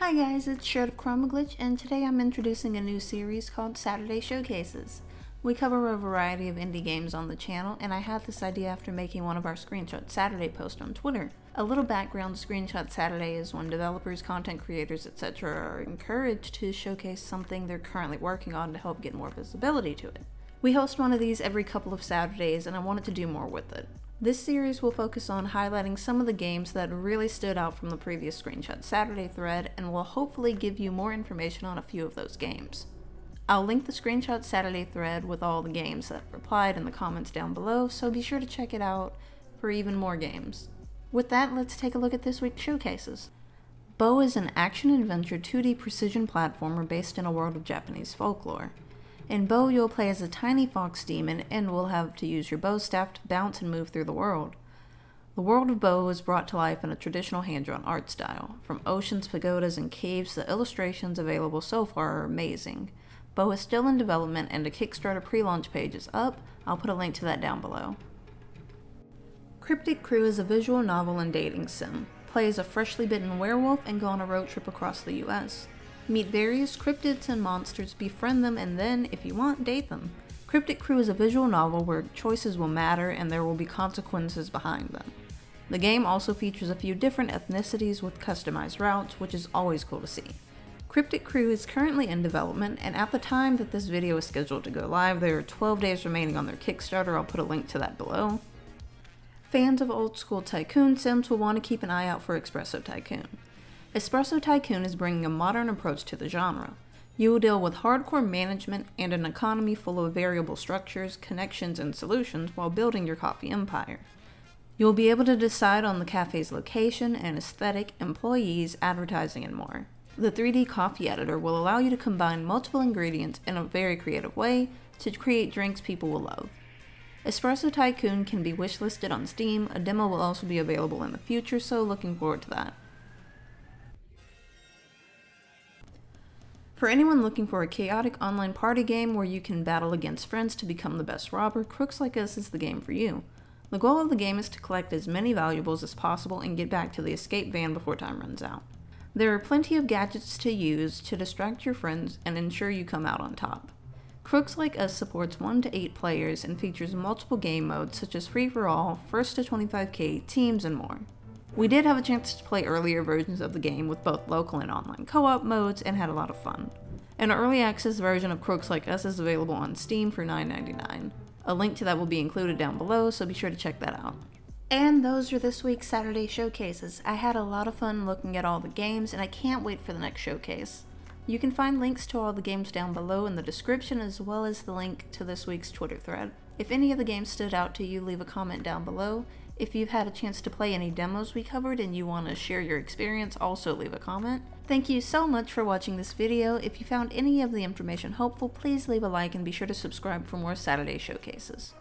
Hi guys, it's Sherd of Chromaglitch, and today I'm introducing a new series called Saturday Showcases. We cover a variety of indie games on the channel, and I had this idea after making one of our Screenshot Saturday posts on Twitter. A little background, Screenshot Saturday is when developers, content creators, etc. are encouraged to showcase something they're currently working on to help get more visibility to it. We host one of these every couple of Saturdays, and I wanted to do more with it. This series will focus on highlighting some of the games that really stood out from the previous Screenshot Saturday thread and will hopefully give you more information on a few of those games. I'll link the Screenshot Saturday thread with all the games that replied in the comments down below, so be sure to check it out for even more games. With that, let's take a look at this week's showcases. Bō is an action-adventure 2D precision platformer based in a world of Japanese folklore. In Bō, you'll play as a tiny fox demon and will have to use your bow staff to bounce and move through the world. The world of Bō is brought to life in a traditional hand-drawn art style. From oceans, pagodas, and caves, the illustrations available so far are amazing. Bō is still in development and a Kickstarter pre-launch page is up. I'll put a link to that down below. Cryptid Crew is a visual novel and dating sim. Play as a freshly bitten werewolf and go on a road trip across the US. Meet various cryptids and monsters, befriend them, and then, if you want, date them. Cryptid Crew is a visual novel where choices will matter and there will be consequences behind them. The game also features a few different ethnicities with customized routes, which is always cool to see. Cryptid Crew is currently in development, and at the time that this video is scheduled to go live, there are 12 days remaining on their Kickstarter. I'll put a link to that below. Fans of old school Tycoon Sims will want to keep an eye out for Espresso Tycoon. Espresso Tycoon is bringing a modern approach to the genre. You will deal with hardcore management and an economy full of variable structures, connections, and solutions while building your coffee empire. You will be able to decide on the cafe's location and aesthetic, employees, advertising, and more. The 3D coffee editor will allow you to combine multiple ingredients in a very creative way to create drinks people will love. Espresso Tycoon can be wishlisted on Steam, a demo will also be available in the future, so looking forward to that. For anyone looking for a chaotic online party game where you can battle against friends to become the best robber, Crooks Like Us is the game for you. The goal of the game is to collect as many valuables as possible and get back to the escape van before time runs out. There are plenty of gadgets to use to distract your friends and ensure you come out on top. Crooks Like Us supports 1 to 8 players and features multiple game modes such as Free for All, First to 25k, Teams, and more. We did have a chance to play earlier versions of the game with both local and online co-op modes and had a lot of fun. An early access version of Crooks Like Us is available on Steam for $9.99. A link to that will be included down below, so be sure to check that out. And those are this week's Saturday showcases. I had a lot of fun looking at all the games, and I can't wait for the next showcase. You can find links to all the games down below in the description, as well as the link to this week's Twitter thread. If any of the games stood out to you, leave a comment down below, if you've had a chance to play any demos we covered and you want to share your experience, also leave a comment. Thank you so much for watching this video. If you found any of the information helpful, please leave a like and be sure to subscribe for more Saturday showcases.